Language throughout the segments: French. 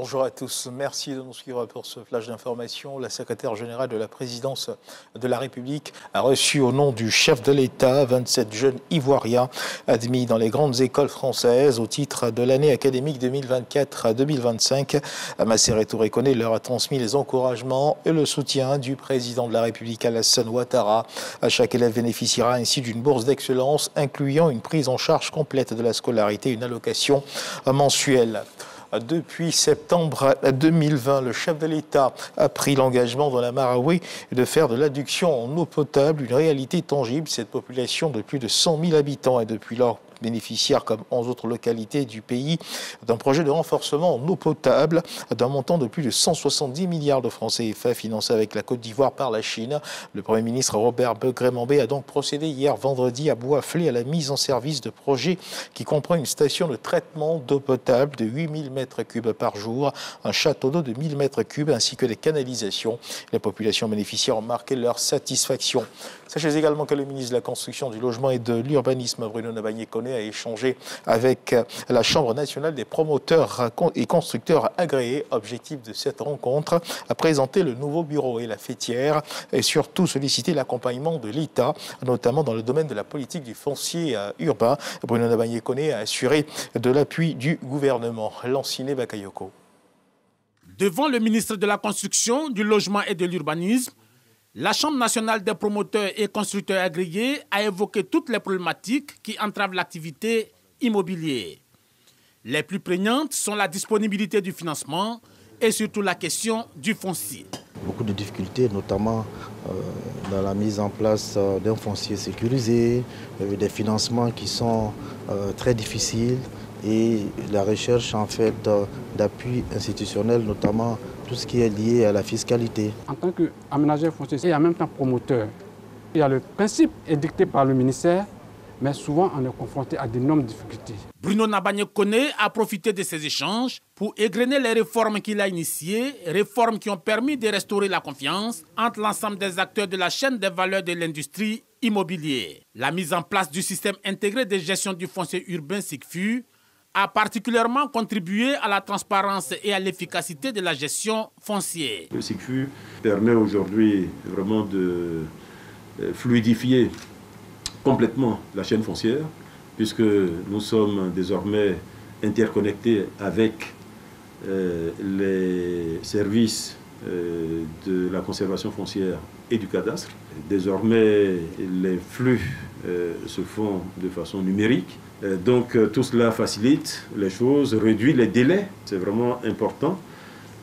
Bonjour à tous. Merci de nous suivre pour ce flash d'information. La secrétaire générale de la présidence de la République a reçu au nom du chef de l'État 27 jeunes ivoiriens admis dans les grandes écoles françaises au titre de l'année académique 2024-2025. Masséré Touré leur a transmis les encouragements et le soutien du président de la République Alassane Ouattara. Chaque élève bénéficiera ainsi d'une bourse d'excellence incluant une prise en charge complète de la scolarité, une allocation mensuelle. Depuis septembre 2020, le chef de l'État a pris l'engagement dans la Marawi de faire de l'adduction en eau potable une réalité tangible. Cette population de plus de 100 000 habitants est depuis lors bénéficiaire, comme 11 autres localités du pays, d'un projet de renforcement en eau potable d'un montant de plus de 170 milliards de francs CFA financé avec la Côte d'Ivoire par la Chine. Le Premier ministre Robert Begrémambé a donc procédé hier vendredi à Boisflé à la mise en service de projets qui comprend une station de traitement d'eau potable de 8000 m3 par jour, un château d'eau de 1000 m3 ainsi que des canalisations. Les populations bénéficiaires ont marqué leur satisfaction. Sachez également que le ministre de la Construction, du Logement et de l'Urbanisme, Bruno A échangé avec euh, la Chambre nationale des promoteurs et constructeurs agréés. Objectif de cette rencontre, à présenter le nouveau bureau et la fêtière et surtout solliciter l'accompagnement de l'État, notamment dans le domaine de la politique du foncier euh, urbain. Bruno Nabagné-Koné a assuré de l'appui du gouvernement. Lanciné Bakayoko. Devant le ministre de la Construction, du Logement et de l'Urbanisme, la Chambre nationale des promoteurs et constructeurs agréés a évoqué toutes les problématiques qui entravent l'activité immobilière. Les plus prégnantes sont la disponibilité du financement et surtout la question du foncier. Beaucoup de difficultés, notamment euh, dans la mise en place euh, d'un foncier sécurisé, euh, des financements qui sont très difficiles et la recherche en fait d'appui institutionnel, notamment tout ce qui est lié à la fiscalité. En tant qu'aménageur foncier et en même temps promoteur, il y a le principe édicté par le ministère, mais souvent on est confronté à d'énormes difficultés. Bruno Nabanye Kone a profité de ces échanges pour égrener les réformes qu'il a initiées, réformes qui ont permis de restaurer la confiance entre l'ensemble des acteurs de la chaîne des valeurs de l'industrie immobilière. La mise en place du système intégré de gestion du foncier urbain SIGFU a particulièrement contribué à la transparence et à l'efficacité de la gestion foncière. Le SICFU permet aujourd'hui vraiment de euh, fluidifier complètement la chaîne foncière, puisque nous sommes désormais interconnectés avec euh, les services de la conservation foncière et du cadastre. Désormais, les flux se font de façon numérique euh, donc euh, tout cela facilite les choses, réduit les délais, c'est vraiment important.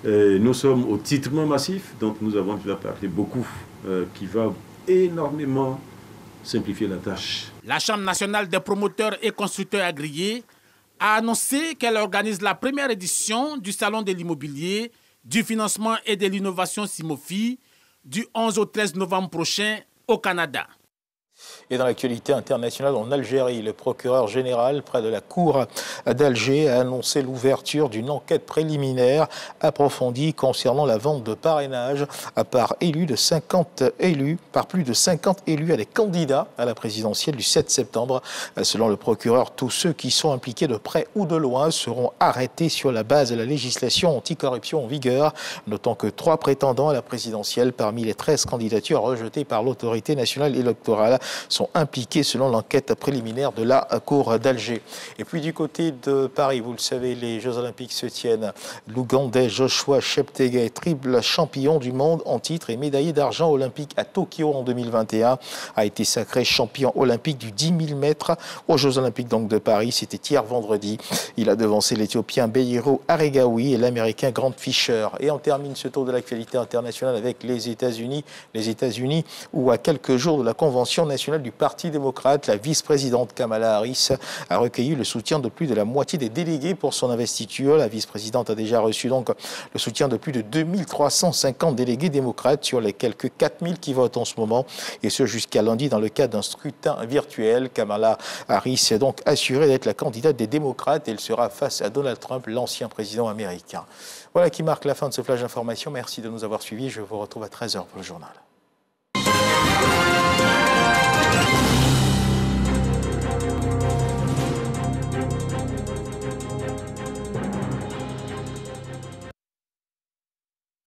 Euh, nous sommes au titrement massif, donc nous avons déjà parlé beaucoup, qui va énormément simplifier la tâche. La Chambre nationale des promoteurs et constructeurs agréés a annoncé qu'elle organise la première édition du Salon de l'immobilier, du financement et de l'innovation SIMOFI du 11 au 13 novembre prochain au Canada. Et dans l'actualité internationale, en Algérie, le procureur général près de la cour d'Alger a annoncé l'ouverture d'une enquête préliminaire approfondie concernant la vente de parrainage par élus de 50 élus, par plus de 50 élus à des candidats à la présidentielle du 7 septembre. Selon le procureur, tous ceux qui sont impliqués de près ou de loin seront arrêtés sur la base de la législation anticorruption en vigueur, notant que trois prétendants à la présidentielle parmi les 13 candidatures rejetées par l'autorité nationale électorale sont impliqués selon l'enquête préliminaire de la Cour d'Alger. Et puis du côté de Paris, vous le savez, les Jeux Olympiques se tiennent. L'Ougandais Joshua Cheptegei, triple champion du monde en titre et médaillé d'argent olympique à Tokyo en 2021, a été sacré champion olympique du 10 000 mètres aux Jeux Olympiques donc de Paris. C'était hier vendredi. Il a devancé l'Éthiopien Beiro Aregawi et l'Américain Grant Fisher. Et on termine ce tour de l'actualité internationale avec les États-Unis. Les États-Unis où à quelques jours de la Convention nationale du Parti démocrate, la vice-présidente Kamala Harris a recueilli le soutien de plus de la moitié des délégués pour son investiture. La vice-présidente a déjà reçu donc le soutien de plus de 2350 délégués démocrates sur les quelques 4000 qui votent en ce moment, et ce jusqu'à lundi dans le cadre d'un scrutin virtuel. Kamala Harris est donc assurée d'être la candidate des démocrates et elle sera face à Donald Trump, l'ancien président américain. Voilà qui marque la fin de ce flash d'information. Merci de nous avoir suivis. Je vous retrouve à 13h pour le journal.